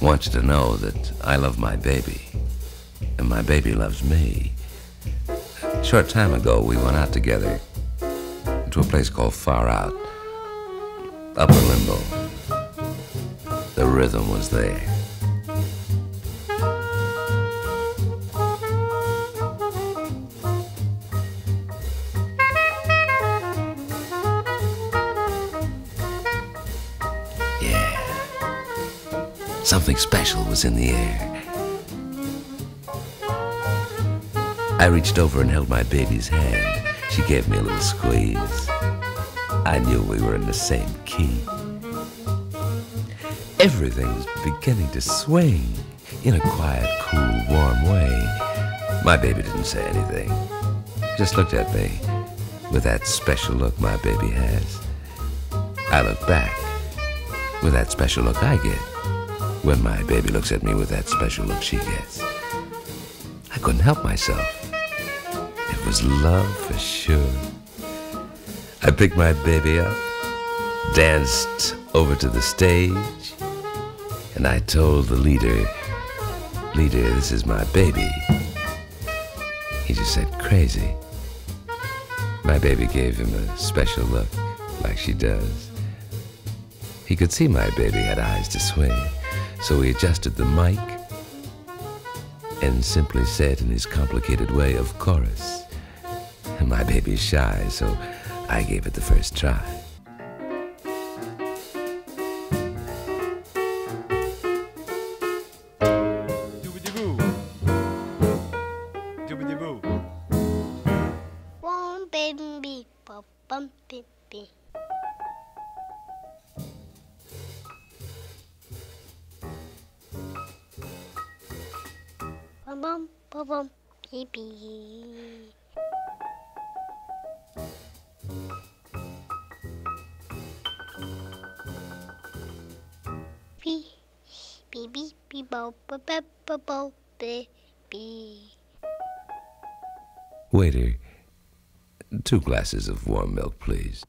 want you to know that I love my baby, and my baby loves me. A short time ago, we went out together to a place called Far Out, Upper Limbo. The rhythm was there. Something special was in the air. I reached over and held my baby's hand. She gave me a little squeeze. I knew we were in the same key. Everything was beginning to swing in a quiet, cool, warm way. My baby didn't say anything, just looked at me with that special look my baby has. I looked back with that special look I get when my baby looks at me with that special look she gets. I couldn't help myself. It was love for sure. I picked my baby up, danced over to the stage, and I told the leader, Leader, this is my baby. He just said, Crazy. My baby gave him a special look, like she does. He could see my baby had eyes to swing. So he adjusted the mic and simply said in his complicated way, of chorus. My baby's shy, so I gave it the first try. One baby, bum bum baby. Bum bum bum baby. Waiter, two glasses of warm milk, please.